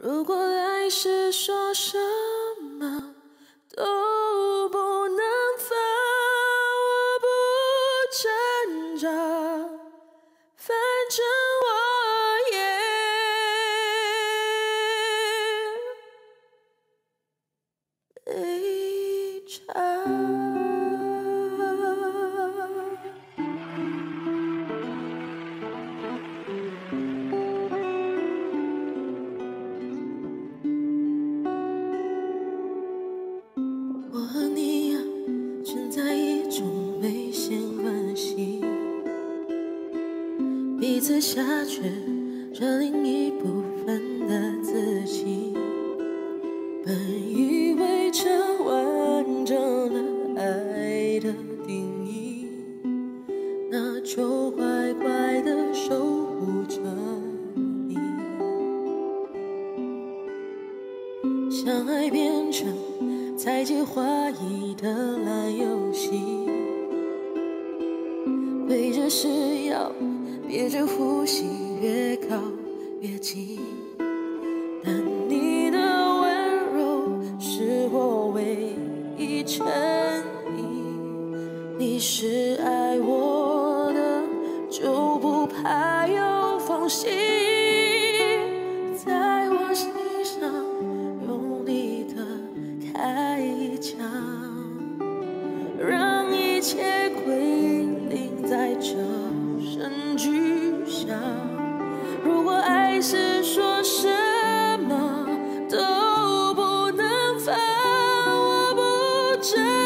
如果爱是说什么都不能放，我不挣扎，反正我也没差。我和你呀，存在一种危险关系，彼此下却着另一部分的自己。本以为这完整了爱的定义，那就乖乖的守护着你。相爱变成猜忌怀疑的烂游戏，围着是要憋着呼吸，越靠越近。但你的温柔是我唯一沉溺，你是爱我的，就不怕有缝隙。强让一切归零在这声巨响如果爱是说什么都不能放我不挣